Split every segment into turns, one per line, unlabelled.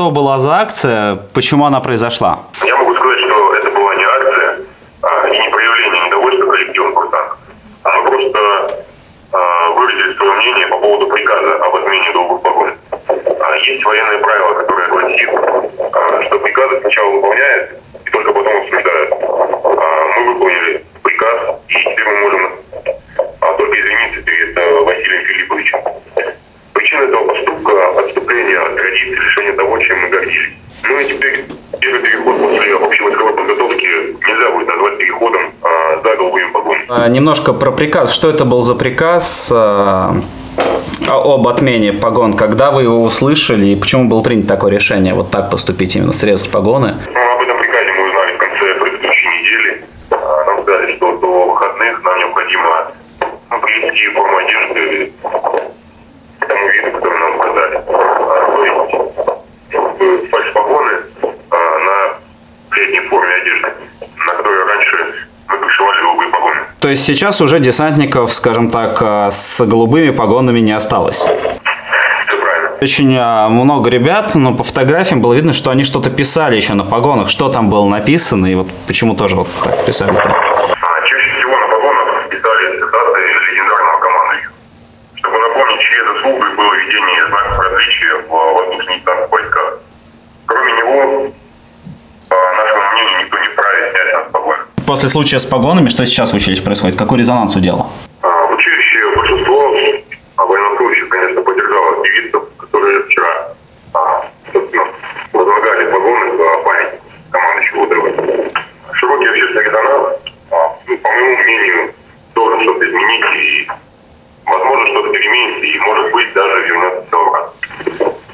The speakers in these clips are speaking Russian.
что была за акция, почему она произошла?
Я могу сказать, что это была не акция а, и не проявление недовольства коллективом курсантов. А мы просто а, выразили свое мнение по поводу приказа об отмене долгов погон. А, есть военное правило, которое гласит, а, что приказы сначала выполняют и только потом обсуждают. А, мы выполнили приказ, и теперь мы можем а, только извиниться перед а, Василием Филипповичем. Причина этого поступка – отступление от традиции лишения того, чем мы гордились. Ну и первый переход после общей войсковой подготовки нельзя будет назвать переходом а, за голубыми погонами.
Немножко про приказ. Что это был за приказ а, об отмене погон? Когда вы его услышали и почему было принято такое решение вот так поступить, именно срезать погоны?
Ну, об этом приказе мы узнали в конце предыдущей недели. А, Нам сказали, что до выходных нам необходимо привести форму одежды к тому виду, который нам указали. А, То есть э, фальш-погоны а, на летней форме одежды, на которой раньше мы пришивали голубые погоны.
То есть сейчас уже десантников, скажем так, а, с голубыми погонами не осталось? Очень а, много ребят, но по фотографиям было видно, что они что-то писали еще на погонах. Что там было написано и вот почему тоже вот так писали-то?
А, Чаще всего на погонах писали цитаты легендарного командующего. Чтобы напомнить, чьей заслугой было введение
После случая с погонами, что сейчас в училище происходит? Какой резонанс у дела?
А, училище большинство а, военнослужащих, конечно, поддержало активистов, которые вчера, а, возлагали погоны за память командующего Удова. Широкий общественный резонанс, а, ну, по моему мнению, должен что-то изменить и, возможно, что-то переменится и, может быть, даже вернется все обратно.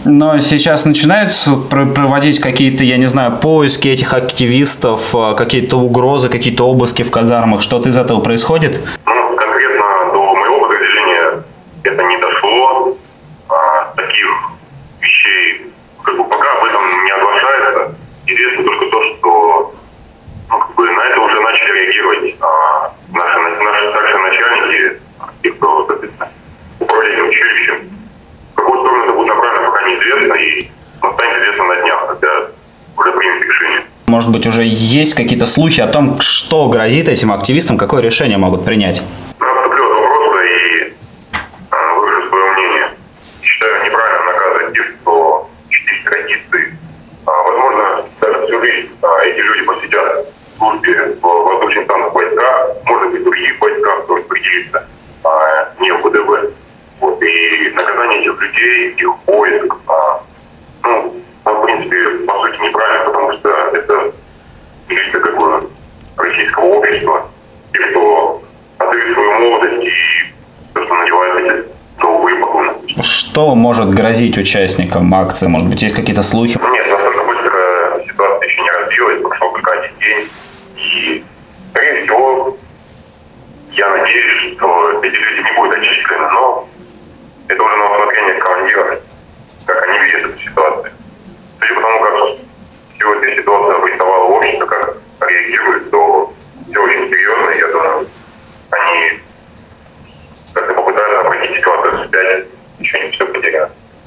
Но сейчас начинают проводить какие-то, я не знаю, поиски этих активистов, а, какие-то угрозы, какие-то обыски в казармах. Что-то из этого происходит?
Ну, конкретно до моего подразделения это не дошло. А, таких вещей, как бы пока об этом не оглашается. Известно только то, что ну, как бы, на это уже начали реагировать а, наши, на- наши старшие начальники, те, кто соответственно, управление училищем. В какую сторону это будет направлено, пока неизвестно, и известно на днях, когда уже примет решение.
Может быть, уже есть какие-то слухи о том, что грозит этим активистам, какое решение могут принять?
Не в ВДВ. Вот, и наказание этих людей, их поиск, а, ну, он, в принципе, по сути, неправильно, потому что это элита как бы российского общества, и кто отдают свою молодость и то, что надевает эти голубые погоны.
Что может грозить участникам акции? Может быть, есть какие-то слухи?
Нет, настолько быстро ситуация еще не развилась, прошел только один день.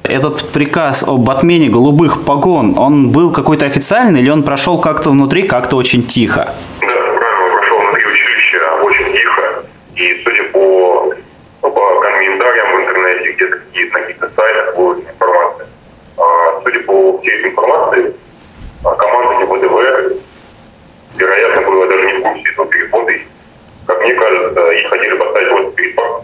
этот приказ об отмене голубых погон, он был какой-то официальный или он прошел как-то внутри, как-то очень тихо?
Да, правильно, он прошел внутри училища очень тихо. И судя по, по комментариям в интернете, где-то какие-то на каких-то сайтах была информация, а, судя по всей этой информации, а, команда ГИБДВ, вероятно, была даже не в курсе этого перехода. Как мне кажется, их хотели поставить вот перед фактом